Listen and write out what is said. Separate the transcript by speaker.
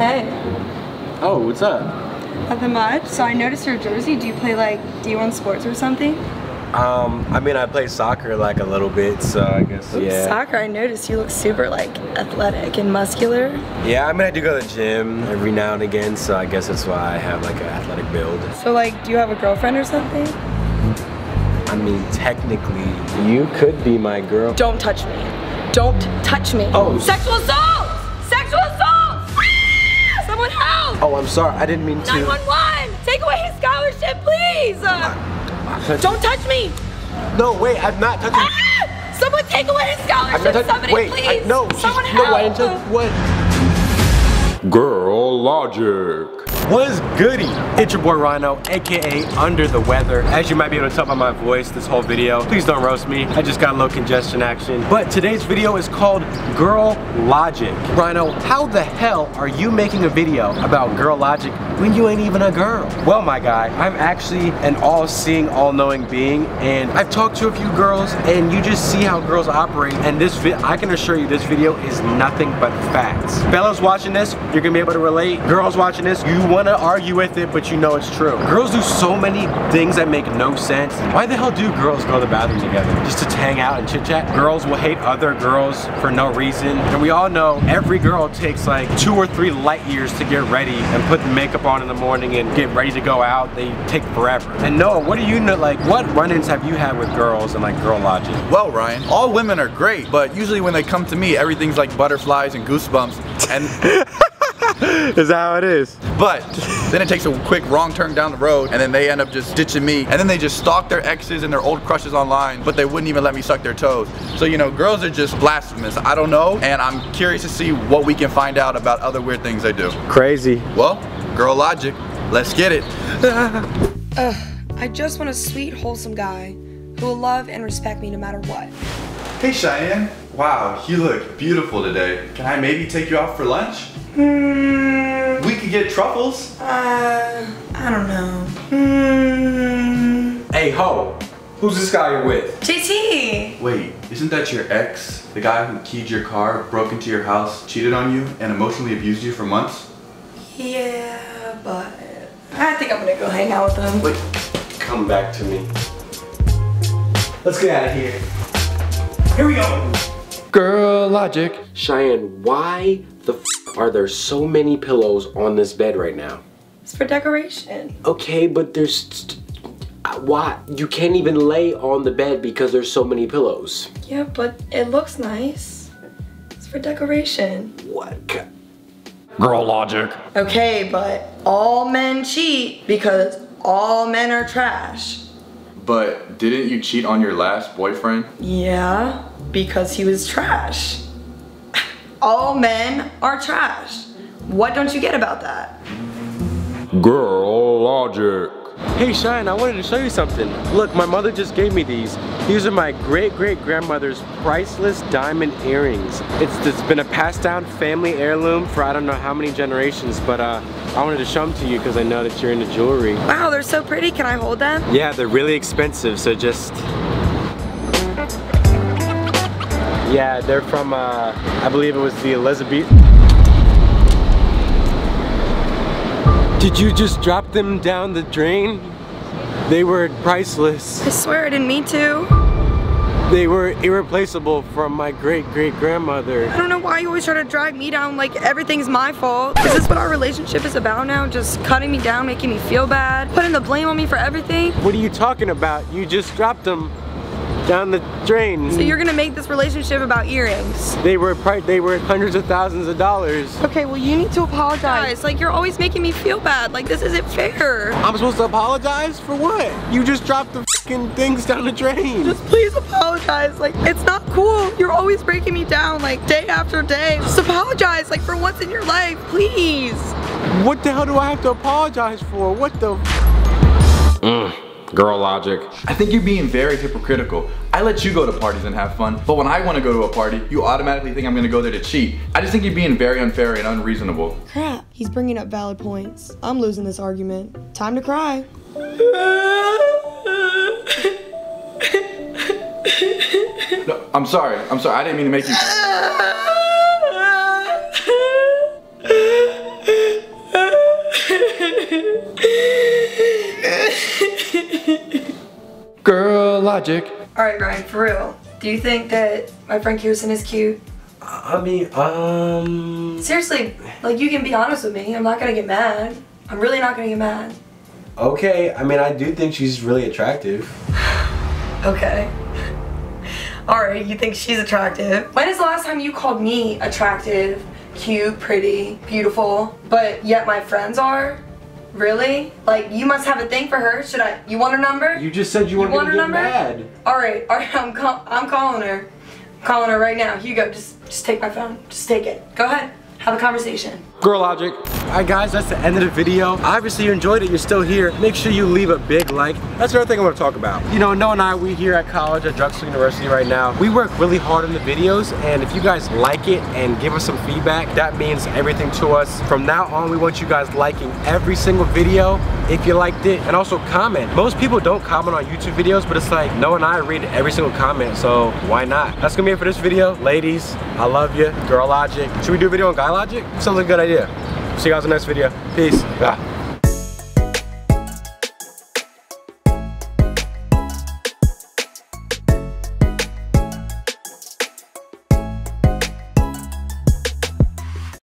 Speaker 1: Hey.
Speaker 2: Oh, what's up?
Speaker 1: Nothing much. So I noticed your jersey. Do you play like D1 sports or something?
Speaker 2: Um, I mean, I play soccer like a little bit, so I guess, yeah.
Speaker 1: Soccer, I noticed you look super like athletic and muscular.
Speaker 2: Yeah, I mean, I do go to the gym every now and again, so I guess that's why I have like an athletic build.
Speaker 1: So like, do you have a girlfriend or something?
Speaker 2: I mean, technically, you could be my girl.
Speaker 1: Don't touch me. Don't touch me.
Speaker 2: Oh.
Speaker 1: Sexual assault! Sexual assault! Someone help!
Speaker 2: Oh, I'm sorry, I didn't mean to.
Speaker 1: 911! Take away his scholarship, please! Uh, don't touch me!
Speaker 2: No, wait, I'm not touching.
Speaker 1: Ah! Someone take away his scholarship! Somebody,
Speaker 2: wait,
Speaker 1: please!
Speaker 2: I, no, she's,
Speaker 1: Someone
Speaker 2: no! I didn't. What?
Speaker 3: Girl Logic.
Speaker 2: What is goody? It's your boy Rhino, aka Under the Weather. As you might be able to tell by my voice this whole video, please don't roast me. I just got a little congestion action. But today's video is called Girl Logic. Rhino, how the hell are you making a video about Girl Logic when you ain't even a girl? Well, my guy, I'm actually an all-seeing, all-knowing being, and I've talked to a few girls, and you just see how girls operate, and this vi I can assure you this video is nothing but facts. Fellas watching this, you're gonna be able to relate. Girls watching this, you want to argue with it, but you know it's true. Girls do so many things that make no sense. Why the hell do girls go to the bathroom together? Just to hang out and chit chat? Girls will hate other girls for no reason. And we all know every girl takes like two or three light years to get ready and put the makeup on in the morning and get ready to go out. They take forever. And Noah, what do you know, like, what run-ins have you had with girls and like girl logic?
Speaker 4: Well, Ryan, all women are great, but usually when they come to me, everything's like butterflies and goosebumps. And
Speaker 2: Is that how it is?
Speaker 4: but then it takes a quick wrong turn down the road, and then they end up just ditching me, and then they just stalk their exes and their old crushes online, but they wouldn't even let me suck their toes. So you know, girls are just blasphemous. I don't know, and I'm curious to see what we can find out about other weird things they do.
Speaker 2: Crazy.
Speaker 4: Well, girl logic, let's get it.
Speaker 1: Uh, I just want a sweet, wholesome guy who will love and respect me no matter what.
Speaker 4: Hey Cheyenne, wow, you look beautiful today. Can I maybe take you out for lunch?
Speaker 1: Hmm.
Speaker 4: We could get truffles.
Speaker 1: Uh, I don't know. Hmm.
Speaker 2: Hey, ho. Who's this guy you're with?
Speaker 1: JT!
Speaker 4: Wait, isn't that your ex? The guy who keyed your car, broke into your house, cheated on you, and emotionally abused you for months?
Speaker 1: Yeah, but I think I'm gonna go hang out with him.
Speaker 2: Wait, come back to me. Let's get out of here. Here we go.
Speaker 3: Girl Logic.
Speaker 2: Cheyenne, why the f are there so many pillows on this bed right now?
Speaker 1: It's for decoration.
Speaker 2: Okay, but there's uh, why you can't even lay on the bed because there's so many pillows.
Speaker 1: Yeah, but it looks nice. It's for decoration.
Speaker 2: What?
Speaker 3: Girl Logic.
Speaker 1: Okay, but all men cheat because all men are trash.
Speaker 4: But didn't you cheat on your last boyfriend?
Speaker 1: Yeah, because he was trash. All men are trash. What don't you get about that?
Speaker 3: Girl Logic.
Speaker 2: Hey Cheyenne, I wanted to show you something. Look, my mother just gave me these. These are my great great grandmother's priceless diamond earrings. It's, it's been a passed down family heirloom for I don't know how many generations, but uh, I wanted to show them to you because I know that you're into jewelry.
Speaker 1: Wow, they're so pretty. Can I hold them?
Speaker 2: Yeah, they're really expensive, so just... Yeah, they're from, uh, I believe it was the Elizabeth... Did you just drop them down the drain? They were priceless.
Speaker 1: I swear I didn't mean to.
Speaker 2: They were irreplaceable from my great great grandmother.
Speaker 1: I don't know why you always try to drag me down like everything's my fault. Is this what our relationship is about now? Just cutting me down, making me feel bad, putting the blame on me for everything?
Speaker 2: What are you talking about? You just dropped them down the drain.
Speaker 1: So you're gonna make this relationship about earrings?
Speaker 2: They were pri- they were hundreds of thousands of dollars.
Speaker 1: Okay, well you need to apologize. Like you're always making me feel bad. Like this isn't fair.
Speaker 2: I'm supposed to apologize for what? You just dropped the fucking things down the drain.
Speaker 1: Just please apologize. Like it's not cool. You're always breaking me down like day after day. Just apologize like for once in your life, please.
Speaker 2: what the hell do I have to apologize for? What the?
Speaker 3: Mm girl logic.
Speaker 4: I think you're being very hypocritical. I let you go to parties and have fun, but when I wanna go to a party, you automatically think I'm gonna go there to cheat. I just think you're being very unfair and unreasonable.
Speaker 1: Crap, he's bringing up valid points. I'm losing this argument. Time to cry.
Speaker 4: No, I'm sorry, I'm sorry, I didn't mean to make you...
Speaker 3: Girl logic.
Speaker 1: All right, Ryan, for real. Do you think that my friend Kirsten is cute?
Speaker 2: I mean, um,
Speaker 1: Seriously, like you can be honest with me. I'm not gonna get mad. I'm really not gonna get mad.
Speaker 2: okay. I mean, I do think she's really attractive.
Speaker 1: Okay. All right, you think she's attractive. When is the last time you called me attractive, cute, pretty, beautiful, but yet my friends are? Really? Like you must have a thing for her. Should I? You want her number?
Speaker 2: You just said you, weren't
Speaker 1: want her
Speaker 2: get
Speaker 1: number?
Speaker 2: mad.
Speaker 1: All right, all right. I'm call- I'm calling her. I'm calling her right now. Hugo, just just take my phone. Just take it. Go ahead. Have a conversation.
Speaker 2: Girl Logic. Alright guys, that's the end of the video. Obviously you enjoyed it, you're still here. Make sure you leave a big like. That's another thing I want to talk about. You know, Noah and I, we here at college at Drexel University right now. We work really hard on the videos and if you guys like it and give us some feedback, that means everything to us. From now on, we want you guys liking every single video if you liked it and also comment. Most people don't comment on YouTube videos, but it's like Noah and I read every single comment, so why not? That's gonna be it for this video. Ladies, I love you. Girl Logic. Should we do a video on Guy Logic? Sounds like a good idea. See you guys in the next video. Peace.